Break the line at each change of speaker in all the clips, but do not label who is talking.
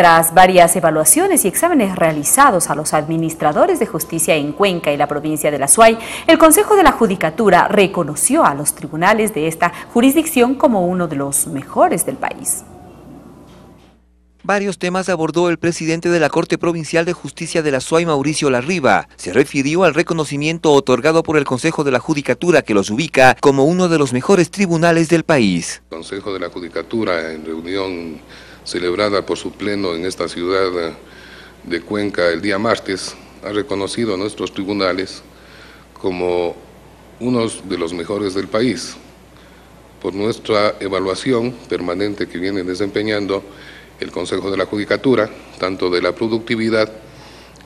Tras varias evaluaciones y exámenes realizados a los administradores de justicia en Cuenca y la provincia de La Suay, el Consejo de la Judicatura reconoció a los tribunales de esta jurisdicción como uno de los mejores del país.
Varios temas abordó el presidente de la Corte Provincial de Justicia de la SUAY, Mauricio Larriba. Se refirió al reconocimiento otorgado por el Consejo de la Judicatura que los ubica como uno de los mejores tribunales del país.
El Consejo de la Judicatura en reunión celebrada por su pleno en esta ciudad de Cuenca el día martes ha reconocido a nuestros tribunales como unos de los mejores del país por nuestra evaluación permanente que viene desempeñando el Consejo de la Judicatura, tanto de la productividad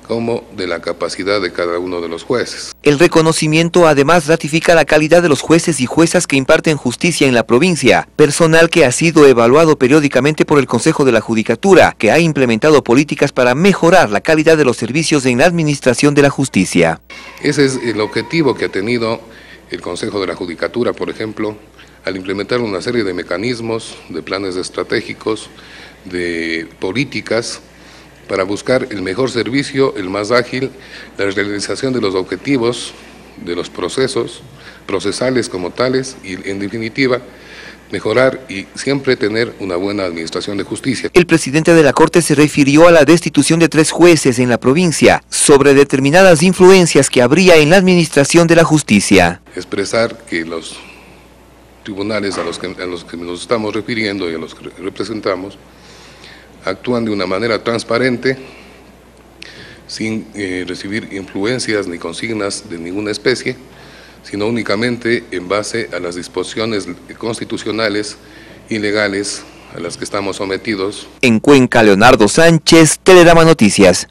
como de la capacidad de cada uno de los jueces.
El reconocimiento además ratifica la calidad de los jueces y juezas que imparten justicia en la provincia, personal que ha sido evaluado periódicamente por el Consejo de la Judicatura, que ha implementado políticas para mejorar la calidad de los servicios en la administración de la justicia.
Ese es el objetivo que ha tenido el Consejo de la Judicatura, por ejemplo, al implementar una serie de mecanismos, de planes estratégicos, de políticas para buscar el mejor servicio, el más ágil, la realización de los objetivos, de los procesos, procesales como tales y en definitiva mejorar y siempre tener una buena administración de justicia.
El presidente de la Corte se refirió a la destitución de tres jueces en la provincia sobre determinadas influencias que habría en la administración de la justicia.
Expresar que los tribunales a los que, a los que nos estamos refiriendo y a los que representamos actúan de una manera transparente, sin eh, recibir influencias ni consignas de ninguna especie, sino únicamente en base a las disposiciones constitucionales y legales a las que estamos sometidos.
En Cuenca, Leonardo Sánchez, Telegrama Noticias.